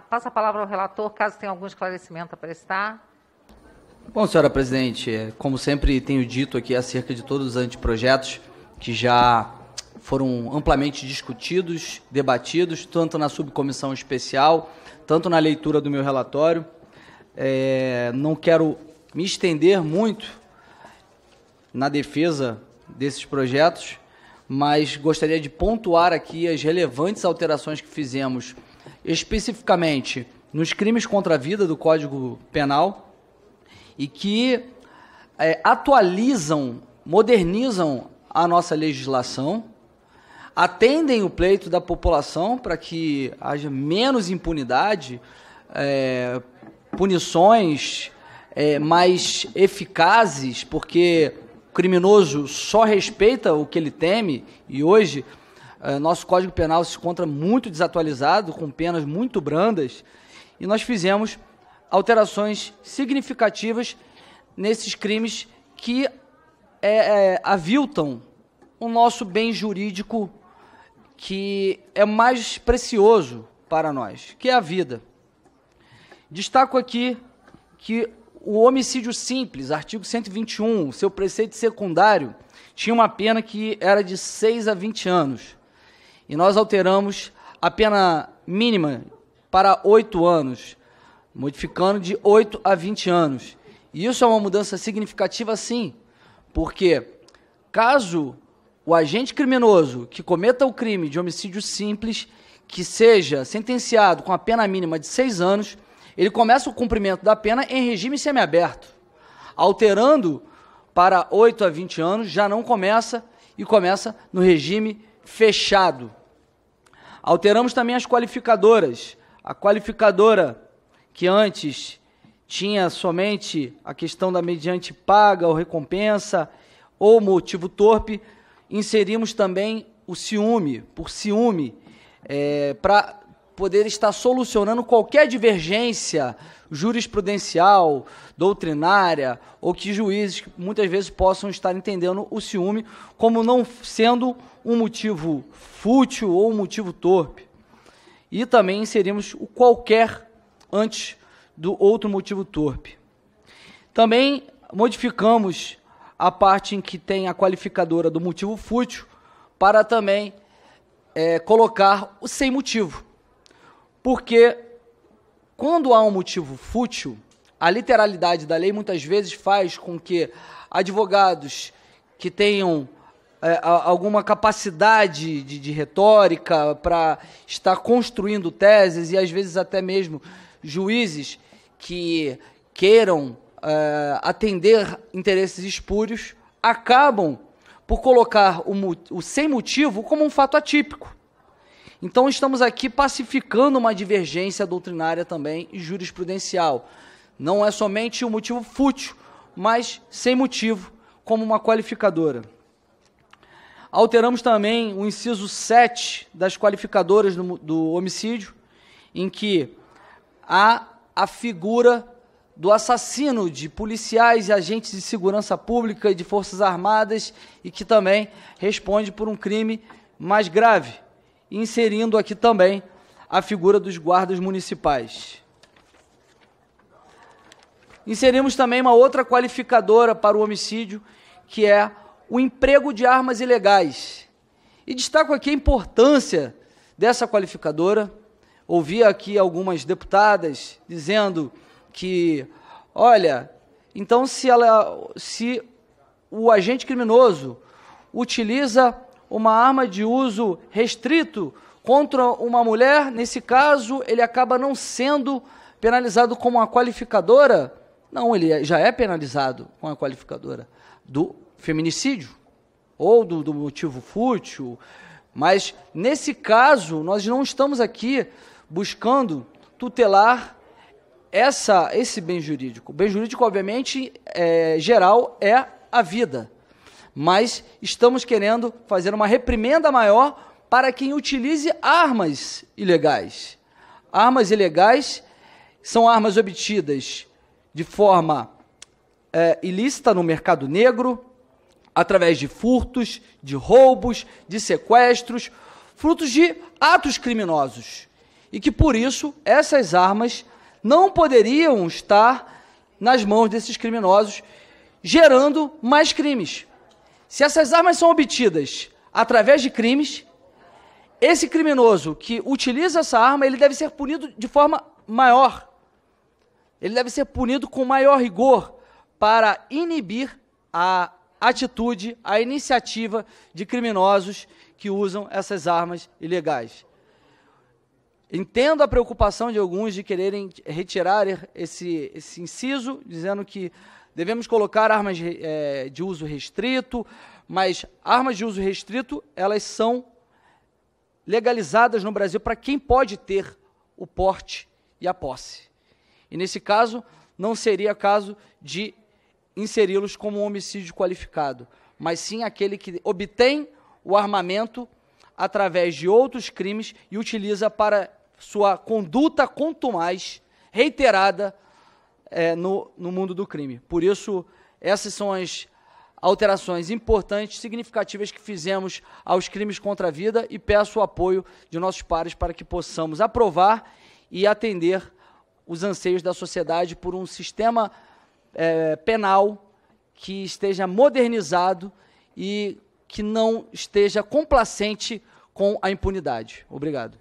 Passa a palavra ao relator, caso tenha algum esclarecimento a prestar. Bom, senhora presidente, como sempre tenho dito aqui acerca de todos os anteprojetos que já foram amplamente discutidos, debatidos, tanto na subcomissão especial, tanto na leitura do meu relatório. É, não quero me estender muito na defesa desses projetos, mas gostaria de pontuar aqui as relevantes alterações que fizemos, especificamente nos crimes contra a vida do Código Penal e que é, atualizam, modernizam a nossa legislação, atendem o pleito da população para que haja menos impunidade, é, punições é, mais eficazes, porque criminoso só respeita o que ele teme e hoje nosso Código Penal se encontra muito desatualizado, com penas muito brandas, e nós fizemos alterações significativas nesses crimes que é, é, aviltam o nosso bem jurídico que é mais precioso para nós, que é a vida. Destaco aqui que o homicídio simples, artigo 121, seu preceito secundário, tinha uma pena que era de 6 a 20 anos. E nós alteramos a pena mínima para 8 anos, modificando de 8 a 20 anos. E isso é uma mudança significativa, sim, porque caso o agente criminoso que cometa o crime de homicídio simples, que seja sentenciado com a pena mínima de 6 anos, ele começa o cumprimento da pena em regime semiaberto. Alterando para 8 a 20 anos, já não começa e começa no regime fechado. Alteramos também as qualificadoras. A qualificadora que antes tinha somente a questão da mediante paga ou recompensa ou motivo torpe, inserimos também o ciúme, por ciúme, é, para poder estar solucionando qualquer divergência jurisprudencial, doutrinária, ou que juízes muitas vezes possam estar entendendo o ciúme como não sendo um motivo fútil ou um motivo torpe. E também inserimos o qualquer antes do outro motivo torpe. Também modificamos a parte em que tem a qualificadora do motivo fútil para também é, colocar o sem motivo. Porque quando há um motivo fútil, a literalidade da lei muitas vezes faz com que advogados que tenham é, alguma capacidade de, de retórica para estar construindo teses e às vezes até mesmo juízes que queiram é, atender interesses espúrios acabam por colocar o, o sem motivo como um fato atípico. Então estamos aqui pacificando uma divergência doutrinária também e jurisprudencial. Não é somente um motivo fútil, mas sem motivo, como uma qualificadora. Alteramos também o inciso 7 das qualificadoras do, do homicídio, em que há a figura do assassino de policiais e agentes de segurança pública e de forças armadas e que também responde por um crime mais grave, inserindo aqui também a figura dos guardas municipais. Inserimos também uma outra qualificadora para o homicídio, que é o emprego de armas ilegais. E destaco aqui a importância dessa qualificadora. Ouvi aqui algumas deputadas dizendo que, olha, então se, ela, se o agente criminoso utiliza uma arma de uso restrito contra uma mulher, nesse caso, ele acaba não sendo penalizado como uma qualificadora. Não, ele já é penalizado com a qualificadora do feminicídio ou do, do motivo fútil. Mas, nesse caso, nós não estamos aqui buscando tutelar essa, esse bem jurídico. O bem jurídico, obviamente, é, geral é a vida mas estamos querendo fazer uma reprimenda maior para quem utilize armas ilegais. Armas ilegais são armas obtidas de forma é, ilícita no mercado negro, através de furtos, de roubos, de sequestros, frutos de atos criminosos. e que por isso essas armas não poderiam estar nas mãos desses criminosos, gerando mais crimes. Se essas armas são obtidas através de crimes, esse criminoso que utiliza essa arma, ele deve ser punido de forma maior. Ele deve ser punido com maior rigor para inibir a atitude, a iniciativa de criminosos que usam essas armas ilegais. Entendo a preocupação de alguns de quererem retirar esse, esse inciso, dizendo que devemos colocar armas é, de uso restrito, mas armas de uso restrito, elas são legalizadas no Brasil para quem pode ter o porte e a posse. E nesse caso, não seria caso de inseri-los como um homicídio qualificado, mas sim aquele que obtém o armamento através de outros crimes e utiliza para sua conduta contumaz, reiterada é, no, no mundo do crime. Por isso, essas são as alterações importantes, significativas que fizemos aos crimes contra a vida e peço o apoio de nossos pares para que possamos aprovar e atender os anseios da sociedade por um sistema é, penal que esteja modernizado e que não esteja complacente com a impunidade. Obrigado.